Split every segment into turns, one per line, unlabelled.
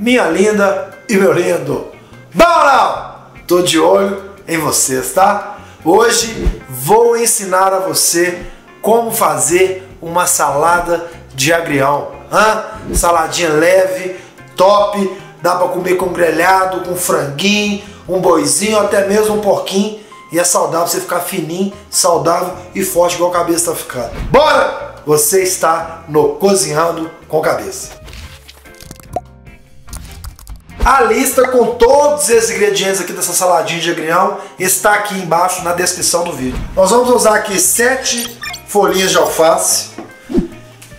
minha linda e meu lindo. Bora! Tô de olho em vocês, tá? Hoje vou ensinar a você como fazer uma salada de agrião. Hã? Saladinha leve, top, dá para comer com grelhado, com franguinho, um boizinho, até mesmo um porquinho. E é saudável você ficar fininho, saudável e forte igual a cabeça tá ficando. Bora! Você está no Cozinhando com Cabeça. A lista com todos esses ingredientes aqui dessa saladinha de agrião está aqui embaixo na descrição do vídeo. Nós vamos usar aqui sete folhinhas de alface.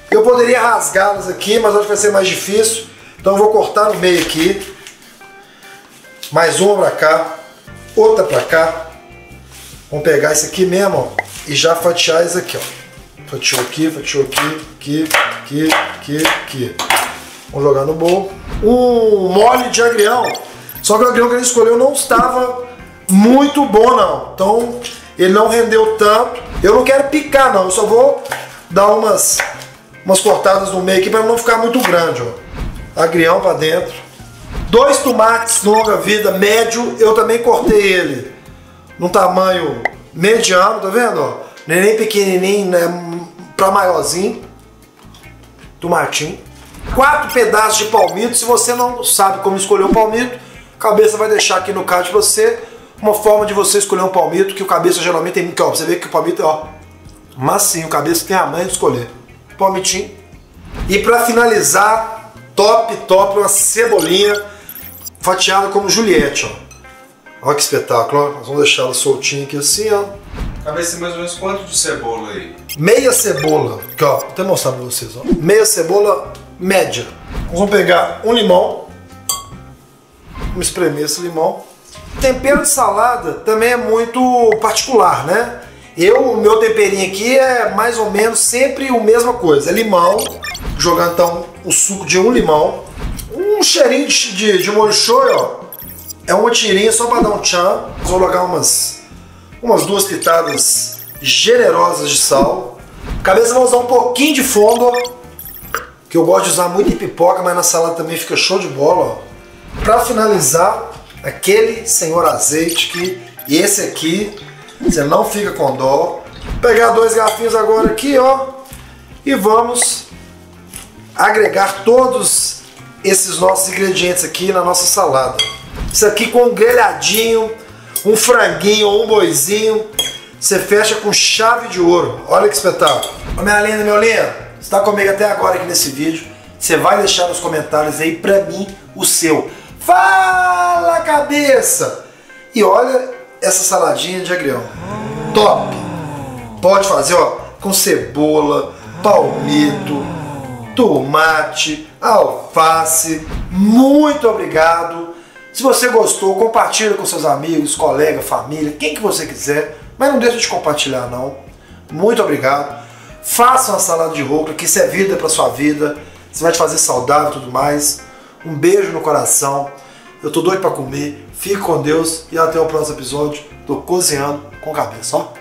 Eu poderia rasgá-las aqui, mas acho que vai ser mais difícil. Então eu vou cortar no meio aqui. Mais uma para cá, outra para cá. Vamos pegar esse aqui mesmo ó, e já fatiar isso aqui. Ó. Fatiou aqui, fatiou aqui, aqui, aqui, aqui, aqui. Vamos jogar no bowl. Um mole de agrião. Só que o agrião que ele escolheu não estava muito bom não. Então ele não rendeu tanto. Eu não quero picar não, eu só vou dar umas, umas cortadas no meio aqui para não ficar muito grande. Ó. Agrião para dentro. Dois tomates longa vida, médio, eu também cortei ele no tamanho mediano, tá vendo? Ó? Nem pequenininho, né? Para maiorzinho. Tomatinho quatro pedaços de palmito. Se você não sabe como escolher o palmito, a cabeça vai deixar aqui no card você uma forma de você escolher um palmito, que o cabeça geralmente tem muito. Ó, você vê que o palmito, ó, massinho, o cabeça tem a mãe de escolher. Palmitinho. E para finalizar, top, top, uma cebolinha fatiada como Juliette, ó. Olha que espetáculo, ó. Nós vamos deixar ela soltinha aqui assim, ó.
Cabeça mais ou menos quanto de cebola aí?
Meia cebola. Aqui, ó. Vou até mostrar pra vocês, ó. Meia cebola média. Vamos pegar um limão, vamos espremer esse limão. Tempero de salada também é muito particular, né? Eu, o meu temperinho aqui é mais ou menos sempre a mesma coisa. É limão, jogar então o suco de um limão, um cheirinho de, de, de molho shoyu, ó. É uma tirinha só para dar um tchan. Vou colocar umas, umas duas pitadas generosas de sal. Cabeça vai usar um pouquinho de fundo, que eu gosto de usar muito em pipoca, mas na salada também fica show de bola. Para finalizar, aquele senhor azeite que esse aqui você não fica com dó. Vou pegar dois garfinhos agora aqui, ó, e vamos agregar todos esses nossos ingredientes aqui na nossa salada. Isso aqui com um grelhadinho, um franguinho ou um boizinho, você fecha com chave de ouro. Olha que espetáculo. Ô, minha linda, meu lindo está comigo até agora aqui nesse vídeo, você vai deixar nos comentários aí pra mim o seu. Fala cabeça! E olha essa saladinha de agrião. Top! Pode fazer ó, com cebola, palmito, tomate, alface. Muito obrigado! Se você gostou, compartilha com seus amigos, colegas, família, quem que você quiser. Mas não deixe de compartilhar não. Muito obrigado. Faça uma salada de rúcula, que isso é vida para sua vida. Você vai te fazer saudável e tudo mais. Um beijo no coração. Eu tô doido para comer. Fique com Deus e até o próximo episódio do Cozinhando com Cabeça. Ó.